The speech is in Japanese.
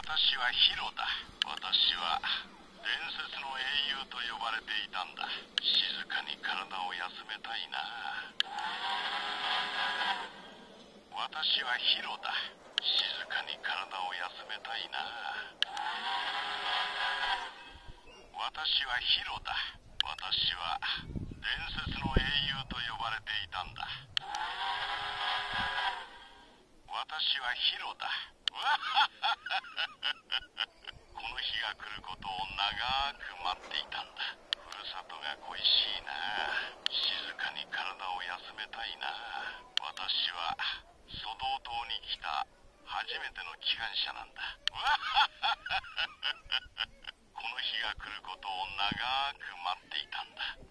私はヒロだ。私は伝説の英雄と呼ばれていたんだ。静かに体を休めたいな。私はヒロだ。静かに体を休めたいな。私はヒロだ。私は伝説の英雄と呼ばれていたんだ。私はヒロだ。わはが来ることを長く待っていたんだ。ふるさとが恋しいな。静かに体を休めたいな。私は蘇道島に来た。初めての機関車なんだ。この日が来ることを長く待っていたんだ